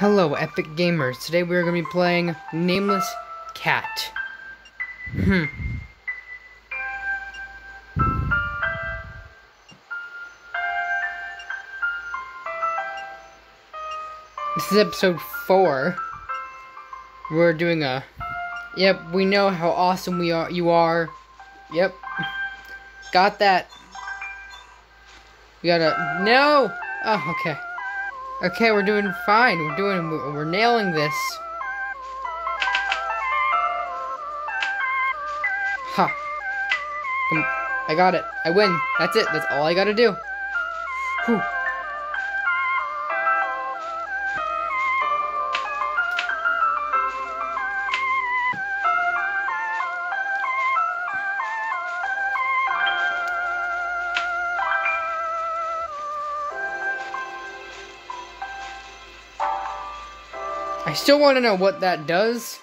Hello, Epic Gamers. Today we're going to be playing Nameless Cat. Hmm. This is episode 4. We're doing a... Yep, we know how awesome we are. You are. Yep. Got that. We gotta... No! Oh, okay. Okay, we're doing fine. We're doing... We're nailing this. Ha. Huh. I got it. I win. That's it. That's all I gotta do. Whew. I still want to know what that does.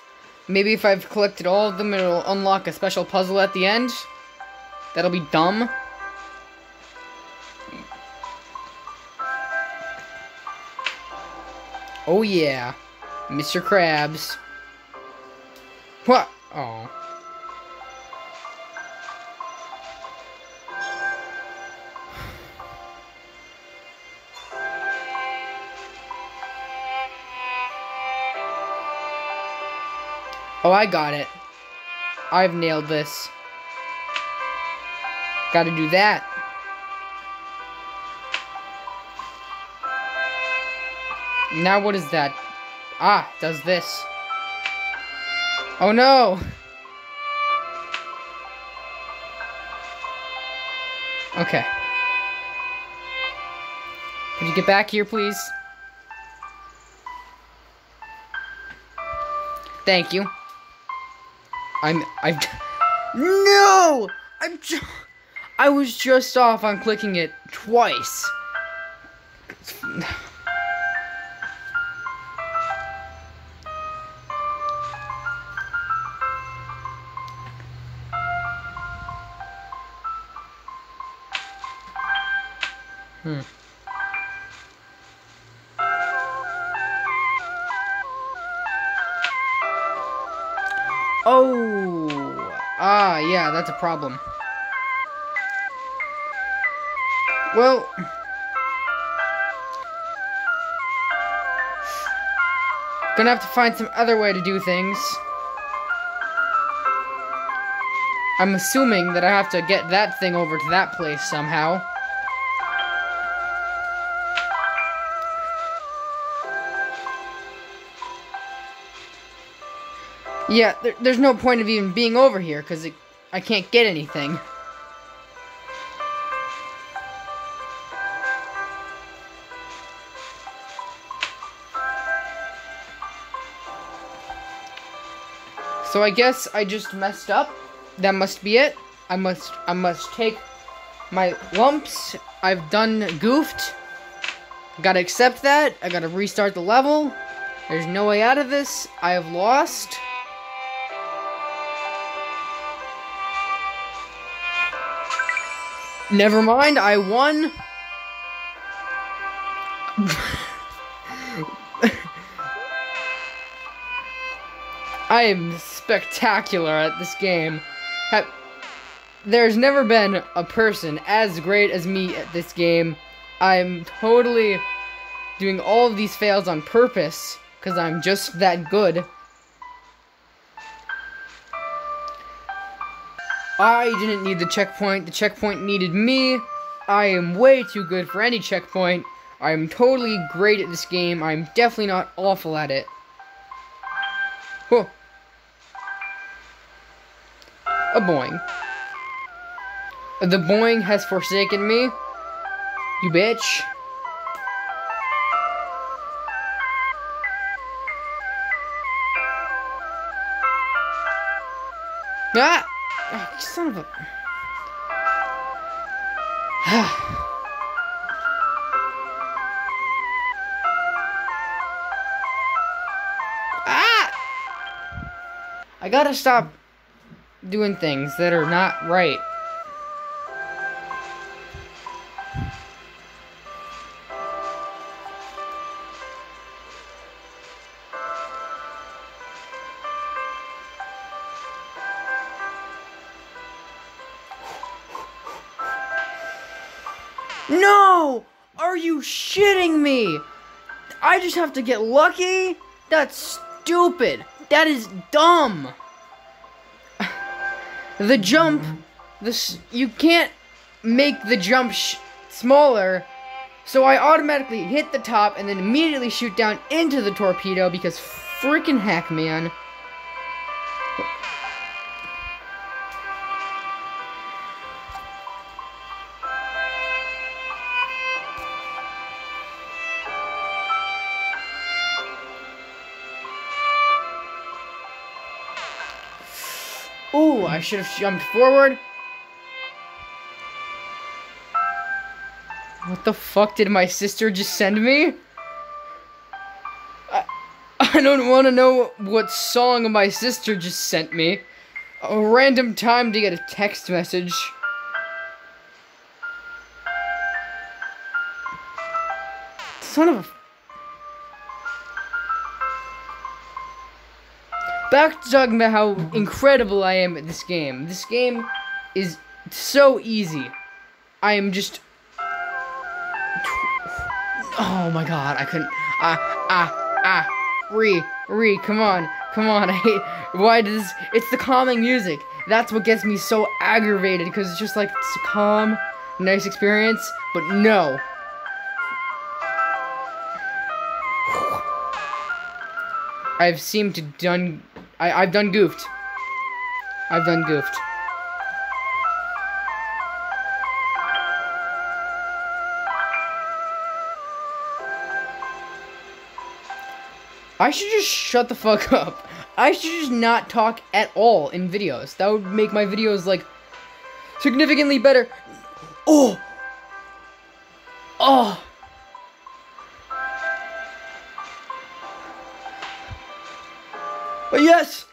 Maybe if I've collected all of them, it'll unlock a special puzzle at the end. That'll be dumb. Oh yeah. Mr. Krabs. What? Oh. Oh, I got it. I've nailed this. Gotta do that. Now what is that? Ah, does this. Oh no! Okay. Could you get back here, please? Thank you. I'm I No! I'm I was just off on clicking it twice. Oh! Ah, yeah, that's a problem. Well... Gonna have to find some other way to do things. I'm assuming that I have to get that thing over to that place somehow. Yeah, there, there's no point of even being over here, because I can't get anything. So I guess I just messed up. That must be it. I must I must take my lumps. I've done goofed. Gotta accept that. I gotta restart the level. There's no way out of this. I have lost. Never mind, I won. I am spectacular at this game. There's never been a person as great as me at this game. I'm totally doing all of these fails on purpose because I'm just that good. I didn't need the checkpoint. The checkpoint needed me. I am way too good for any checkpoint. I am totally great at this game. I'm definitely not awful at it. Huh. A boing. The boing has forsaken me. You bitch. Oh, son of a... ah! I gotta stop doing things that are not right. No! Are you shitting me? I just have to get lucky? That's stupid. That is dumb. The jump, this you can't make the jump smaller, so I automatically hit the top and then immediately shoot down into the torpedo because freaking heck, man. Ooh, I should have jumped forward. What the fuck did my sister just send me? I, I don't want to know what song my sister just sent me. A random time to get a text message. Son of a back to talking about how incredible I am at this game. This game is so easy. I am just. Oh my god, I couldn't. Ah, ah, ah. Re, re, come on, come on. I hate. Why does. It's the calming music. That's what gets me so aggravated because it's just like it's a calm, nice experience. But no, I've seemed to done I, I've done goofed. I've done goofed. I should just shut the fuck up. I should just not talk at all in videos. That would make my videos, like, significantly better. Oh! Oh! Yes!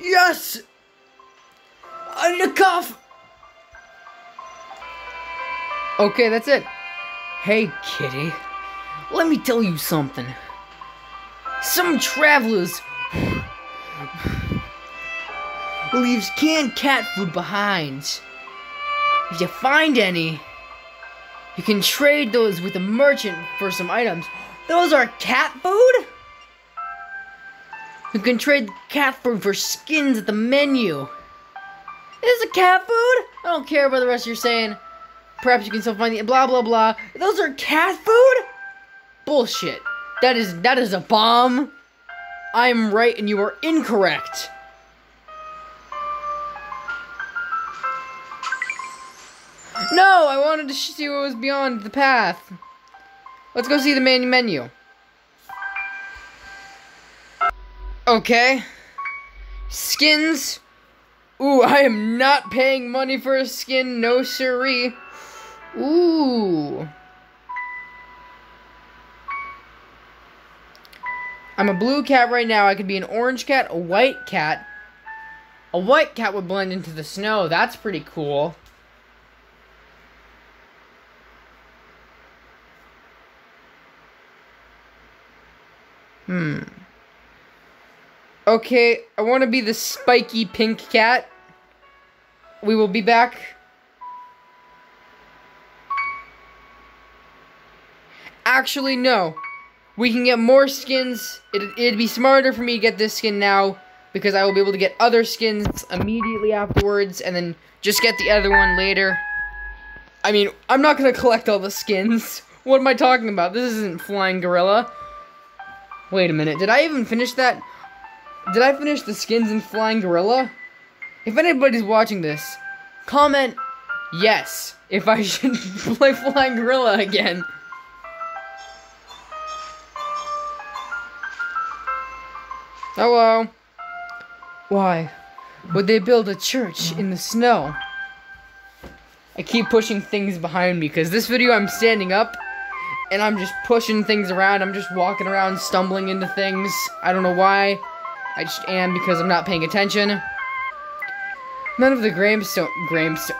Yes! I need a cough! Okay, that's it. Hey, kitty. Let me tell you something. Some travelers leaves canned cat food behind. If you find any, you can trade those with a merchant for some items. Those are cat food? You can trade cat food for skins at the menu. Is it cat food? I don't care about the rest you're saying. Perhaps you can still find the blah blah blah. Those are cat food? Bullshit. That is that is a bomb. I am right and you are incorrect. No, I wanted to see what was beyond the path. Let's go see the main menu. Okay. Skins. Ooh, I am not paying money for a skin, no siree. Ooh. I'm a blue cat right now. I could be an orange cat, a white cat. A white cat would blend into the snow. That's pretty cool. Hmm. Okay, I want to be the spiky pink cat. We will be back. Actually, no. We can get more skins. It, it'd be smarter for me to get this skin now because I will be able to get other skins immediately afterwards and then just get the other one later. I mean, I'm not going to collect all the skins. What am I talking about? This isn't Flying Gorilla. Wait a minute. Did I even finish that? Did I finish the skins in Flying Gorilla? If anybody's watching this, comment yes if I should play Flying Gorilla again. Hello. Why would they build a church in the snow? I keep pushing things behind me because this video I'm standing up and I'm just pushing things around. I'm just walking around stumbling into things. I don't know why. I just am because I'm not paying attention. None of the gravestone, gravestone,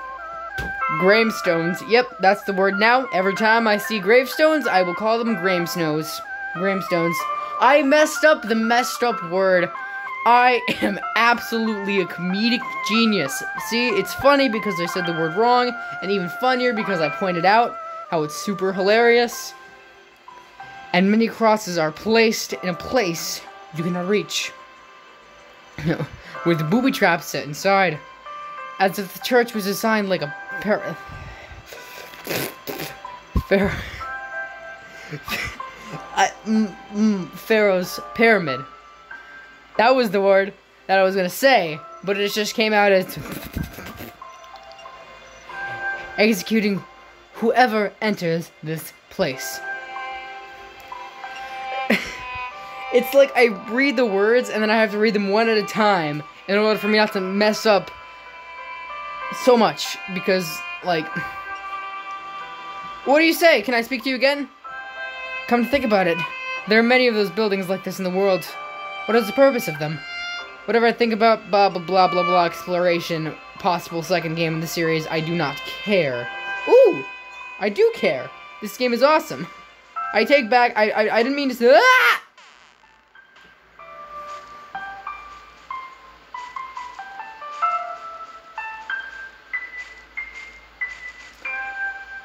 gravestones. Yep, that's the word now. Every time I see gravestones, I will call them gravesnows. Gravestones. I messed up the messed up word. I am absolutely a comedic genius. See, it's funny because I said the word wrong, and even funnier because I pointed out how it's super hilarious. And many crosses are placed in a place you cannot reach. With booby traps set inside. As if the church was designed like a par- Pharaoh. I, mm, mm, Pharaoh's pyramid. That was the word that I was gonna say, but it just came out as executing whoever enters this place. It's like I read the words and then I have to read them one at a time in order for me not to mess up so much because like what do you say? Can I speak to you again? Come to think about it, there are many of those buildings like this in the world. What is the purpose of them? Whatever I think about blah blah blah blah blah exploration, possible second game in the series, I do not care. Ooh! I do care. This game is awesome. I take back I I, I didn't mean to say ah!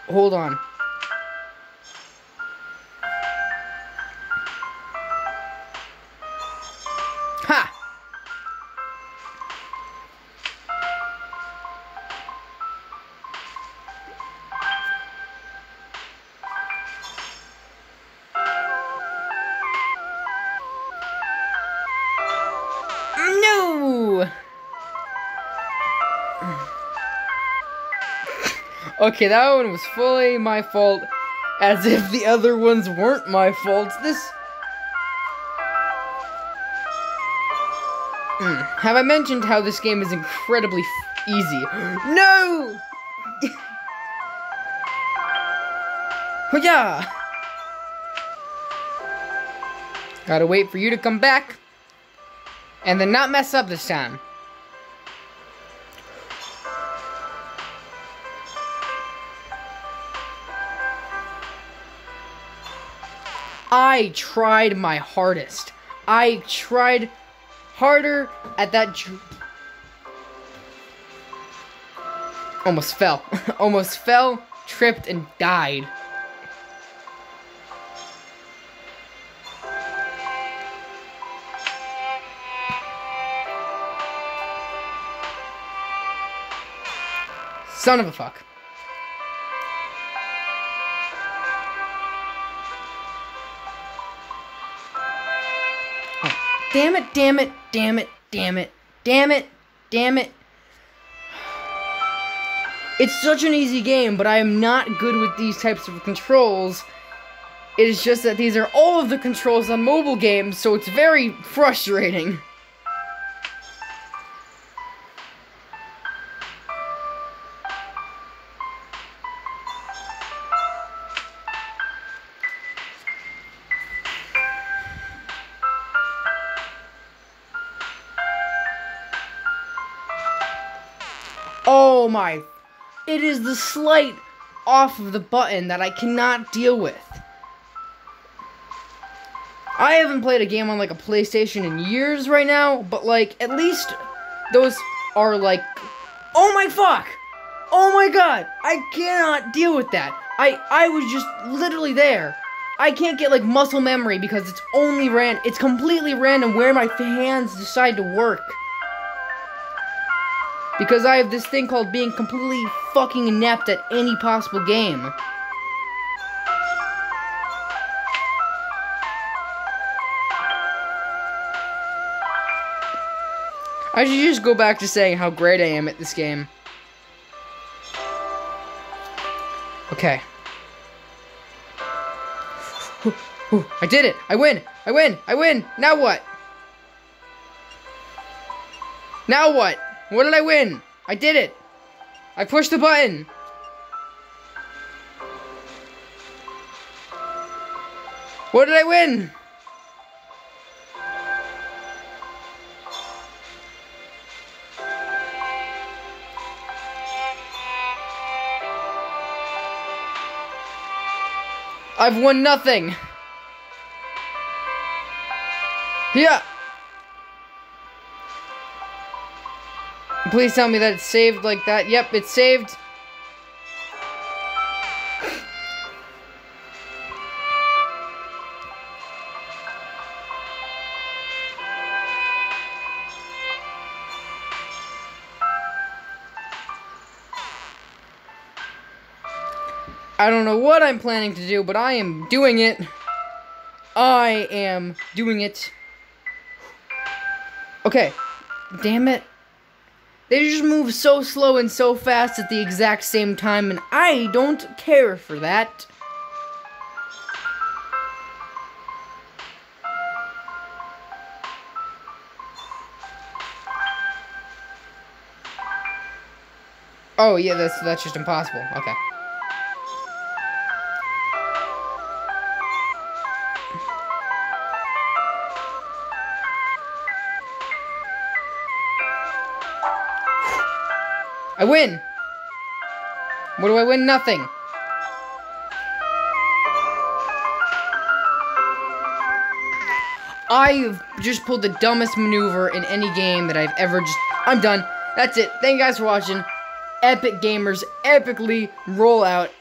Hold on. Okay, that one was fully my fault, as if the other ones weren't my fault. This... Mm. Have I mentioned how this game is incredibly easy? no! yeah. Gotta wait for you to come back. And then not mess up this time. I tried my hardest. I tried harder at that. Almost fell. Almost fell, tripped, and died. Son of a fuck. Damn it, damn it, damn it, damn it, damn it, damn it. It's such an easy game, but I am not good with these types of controls. It is just that these are all of the controls on mobile games, so it's very frustrating. Oh my. It is the slight off of the button that I cannot deal with. I haven't played a game on like a PlayStation in years right now, but like at least those are like Oh my fuck! Oh my god! I cannot deal with that. I I was just literally there. I can't get like muscle memory because it's only ran it's completely random where my hands decide to work. Because I have this thing called being completely fucking inept at any possible game. I should just go back to saying how great I am at this game. Okay. I did it! I win! I win! I win! Now what? Now what? What did I win? I did it! I pushed the button! What did I win? I've won nothing! Yeah! Please tell me that it's saved like that. Yep, it's saved. I don't know what I'm planning to do, but I am doing it. I am doing it. Okay. Damn it. They just move so slow and so fast at the exact same time, and I don't care for that. Oh, yeah, that's that's just impossible. Okay. I win! What do I win? Nothing. I've just pulled the dumbest maneuver in any game that I've ever just... I'm done. That's it. Thank you guys for watching. Epic Gamers epically roll out